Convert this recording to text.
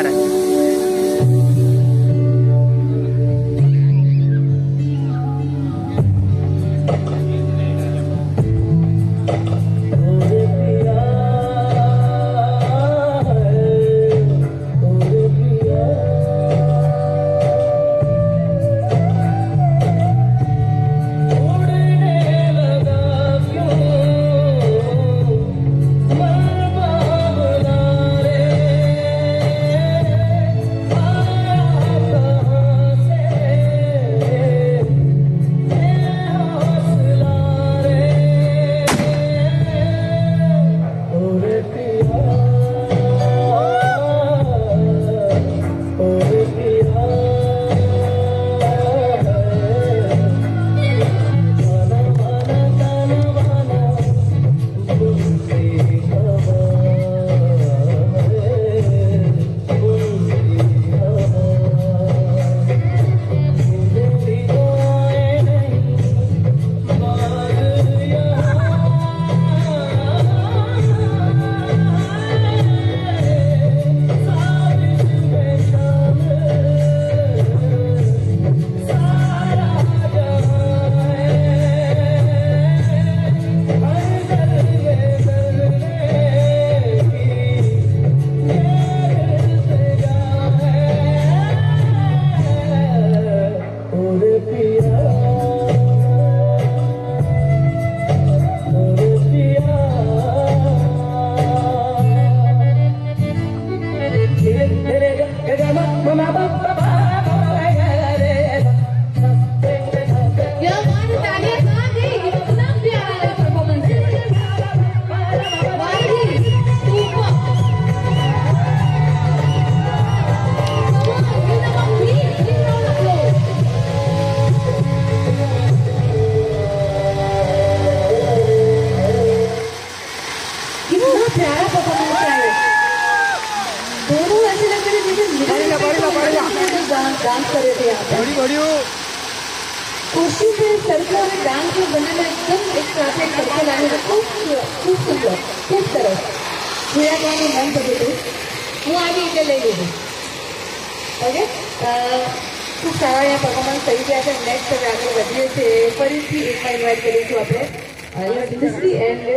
रहा है It dance कर रहे थे यहाँ पे बड़ी बड़ी हो कुर्सी पे सर्कल में डांस में बनेला एकदम एक साथ एक सर्कल आने में खूब खूब सुंदर खूब સરસ જોયા કરવાનું મન થતું હતું હું આવી એટલે લઈ લીધું ઓકે ખૂબ સારા અહીંયા પરફોર્મન્સ થઈ ગયા છે નેક્સ્ટ હવે આગળ વધીએ છીએ ફરીથી એકમાં ઇન્વાઇટ કરીશું આપણે યુનિવર્સિટી એન્ડ